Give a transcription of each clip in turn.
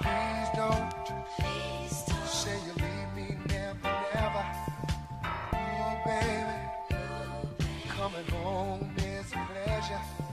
Please don't, Please say you leave me never, never. Ooh, oh, baby. coming home is a pleasure.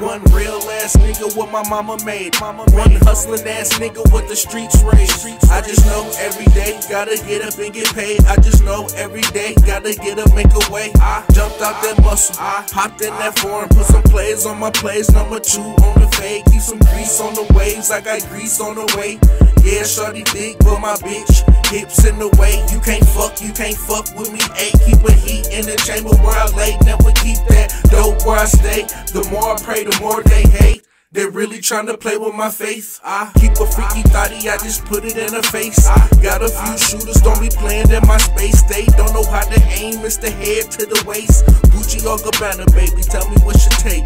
One real ass nigga what my mama made. Mama One hustling ass nigga what the streets raised. I just know every day gotta get up and get paid. I just know every day gotta get up, make a way. I jumped out that muscle, I hopped in that foreign, put some plays on my plays. Number two on the fade, keep some grease on the waves. I got grease on the way. Yeah, shorty big, but my bitch hips in the way. You can't fuck, you can't fuck with me. Eight, keep heat in the chamber where I lay. Never keep that dope where I stay. The more I pray, the more they hate. They're really trying to play with my faith. I keep a freaky thotty, I just put it in her face. I got a few shooters, don't be playing in my space. They don't know how to aim, it's the head to the waist. Gucci or Gabbana, baby, tell me what's your take.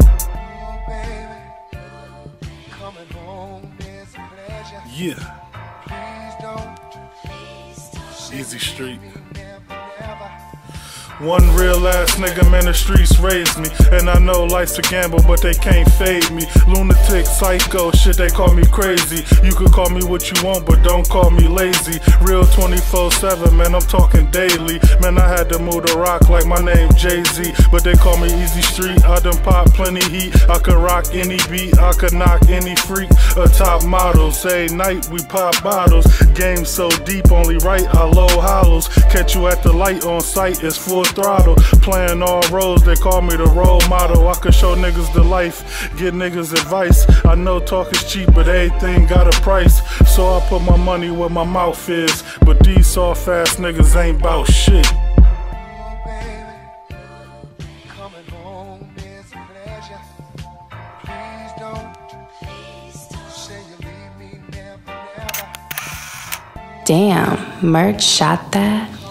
Yeah. Easy Street. One real ass nigga, man, the streets raised me. And I know life's a gamble, but they can't fade me. Lunatic, psycho, shit, they call me crazy. You could call me what you want, but don't call me lazy. Real 24 7, man, I'm talking daily. Man, I had to move the rock like my name Jay Z. But they call me Easy Street. I done pop plenty heat. I could rock any beat, I could knock any freak. A top model. Say night, we pop bottles. Game so deep, only right, I low hollows. Catch you at the light on sight, it's full throttle. Playing all roles, they call me the role model. I can show niggas the life, get niggas advice. I know talk is cheap, but everything got a price. So I put my money where my mouth is. But these soft ass niggas ain't bout shit. Damn, Merch shot that.